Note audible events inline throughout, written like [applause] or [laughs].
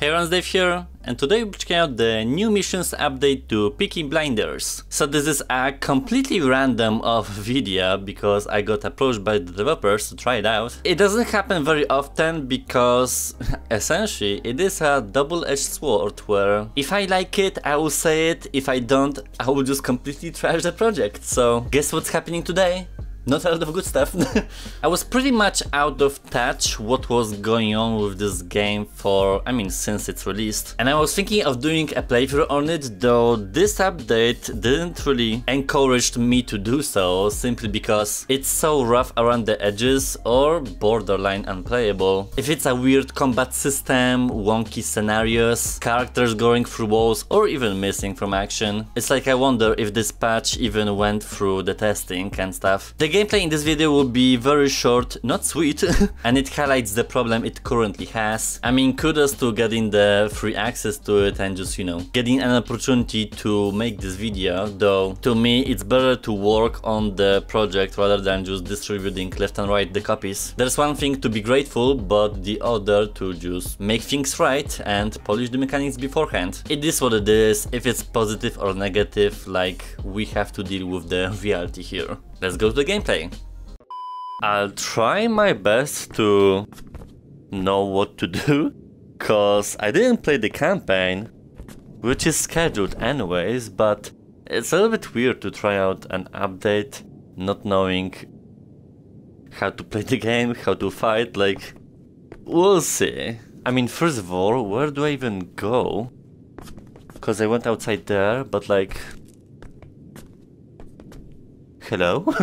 Hey everyone, Dave here, and today we're checking out the new missions update to Peaky Blinders. So this is a completely random off video because I got approached by the developers to try it out. It doesn't happen very often because [laughs] essentially it is a double-edged sword where if I like it I will say it, if I don't I will just completely trash the project. So guess what's happening today? Not a lot of good stuff. [laughs] I was pretty much out of touch what was going on with this game for, I mean, since it's released. And I was thinking of doing a playthrough on it, though this update didn't really encourage me to do so, simply because it's so rough around the edges or borderline unplayable. If it's a weird combat system, wonky scenarios, characters going through walls, or even missing from action, it's like I wonder if this patch even went through the testing and stuff. The gameplay in this video will be very short, not sweet, [laughs] and it highlights the problem it currently has. I mean, kudos to getting the free access to it and just, you know, getting an opportunity to make this video, though to me it's better to work on the project rather than just distributing left and right the copies. There's one thing to be grateful, but the other to just make things right and polish the mechanics beforehand. It is what it is, if it's positive or negative, like we have to deal with the [laughs] reality here. Let's go to the gameplay. I'll try my best to know what to do, cause I didn't play the campaign, which is scheduled anyways, but it's a little bit weird to try out an update not knowing how to play the game, how to fight, like, we'll see. I mean, first of all, where do I even go? Cause I went outside there, but like, Hello? [laughs]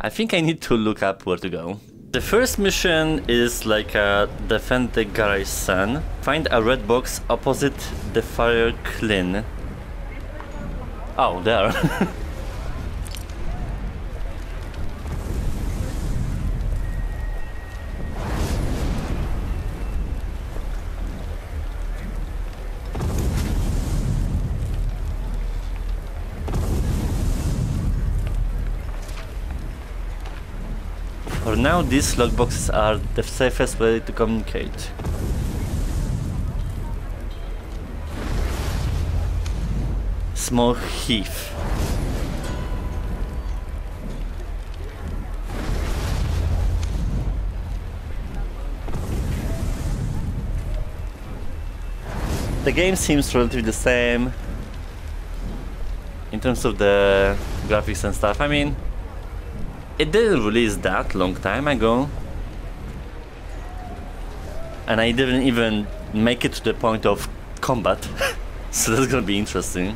I think I need to look up where to go. The first mission is like a defend the garage sun. Find a red box opposite the fire clean. Oh, there. [laughs] For now, these logboxes are the safest way to communicate. Small heath. The game seems relatively the same in terms of the graphics and stuff. I mean, it didn't release that long time ago. And I didn't even make it to the point of combat. [laughs] so that's gonna be interesting.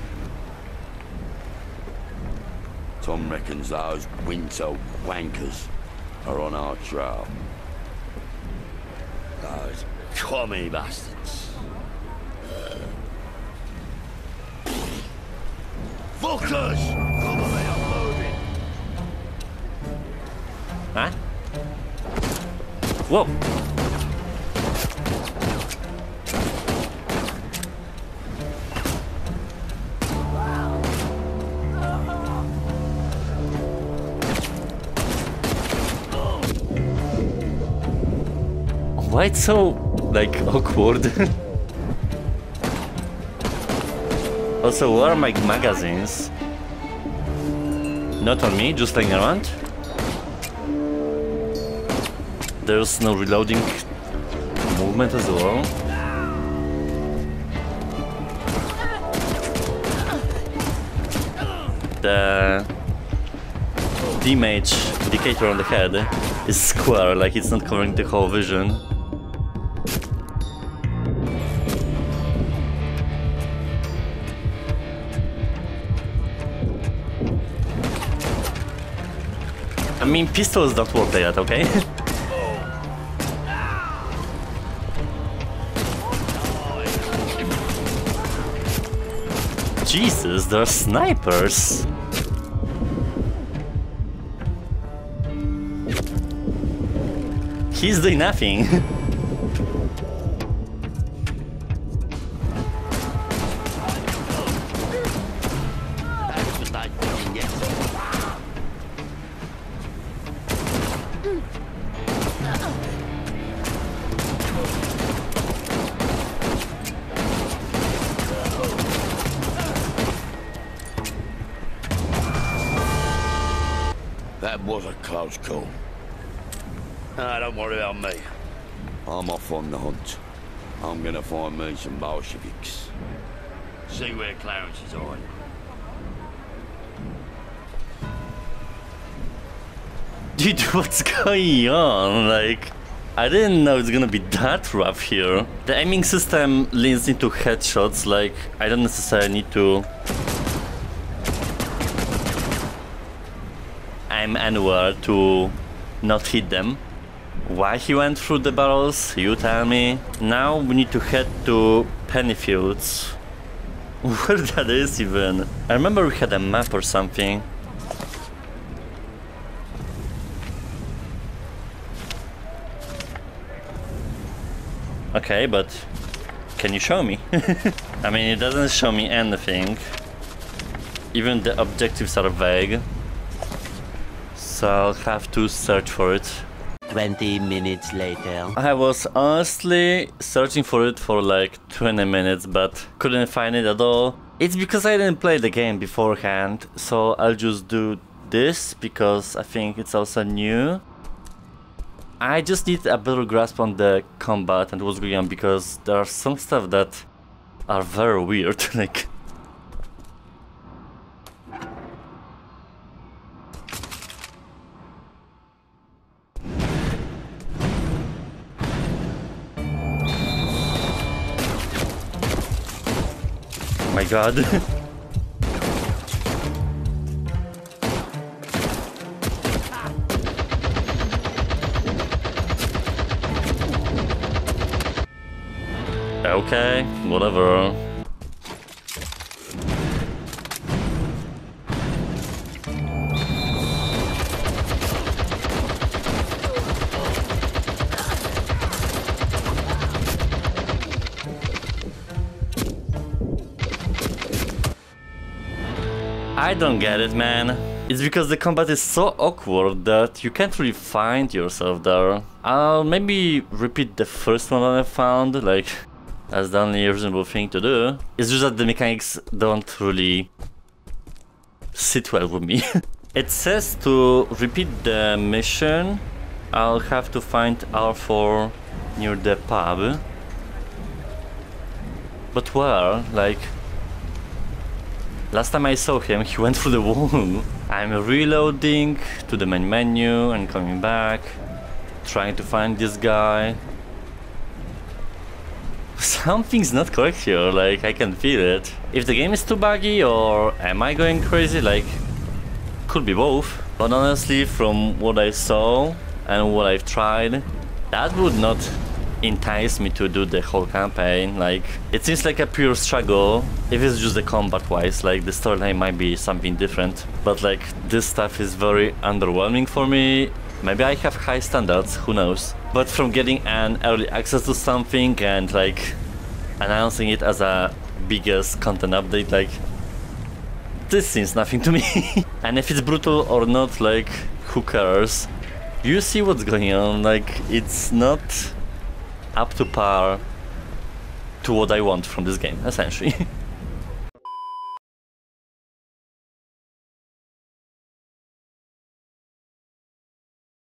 Tom reckons those winter wankers are on our trail. Those commie bastards. Fuckers! Whoa! Why it's so, like, [laughs] awkward? also, where are my magazines? Not on me, just lying around? There's no reloading movement as well. The damage indicator on the head is square, like it's not covering the whole vision. I mean, pistols don't work like that, okay? [laughs] Jesus, they're snipers! He's doing nothing. [laughs] That was a close call. Ah, don't worry about me. I'm off on the hunt. I'm gonna find me some Bolsheviks. See where Clarence is on. [laughs] Dude, what's going on? Like, I didn't know it's gonna be that rough here. The aiming system leans into headshots, like, I don't necessarily need to aim anywhere to not hit them. Why he went through the barrels, you tell me. Now we need to head to Pennyfields. [laughs] Where that is even? I remember we had a map or something. Okay, but can you show me? [laughs] I mean, it doesn't show me anything. Even the objectives are vague. So I'll have to search for it. 20 minutes later. I was honestly searching for it for like 20 minutes, but couldn't find it at all. It's because I didn't play the game beforehand, so I'll just do this because I think it's also new. I just need a better grasp on the combat and what's going on because there are some stuff that are very weird, [laughs] like... My god. [laughs] Okay, whatever. I don't get it, man. It's because the combat is so awkward that you can't really find yourself there. I'll maybe repeat the first one that I found, like, [laughs] that's the only reasonable thing to do. It's just that the mechanics don't really sit well with me. [laughs] it says to repeat the mission, I'll have to find Arthur near the pub. But where? Like, Last time I saw him, he went through the wall. I'm reloading to the main menu and coming back, trying to find this guy. [laughs] Something's not correct here, like I can feel it. If the game is too buggy or am I going crazy, like could be both. But honestly, from what I saw and what I've tried, that would not entice me to do the whole campaign. Like, it seems like a pure struggle. If it's just the combat wise, like the storyline might be something different. But like, this stuff is very underwhelming for me. Maybe I have high standards, who knows. But from getting an early access to something and like announcing it as a biggest content update, like this seems nothing to me. [laughs] and if it's brutal or not, like who cares? You see what's going on, like it's not up to par to what I want from this game, essentially. [laughs]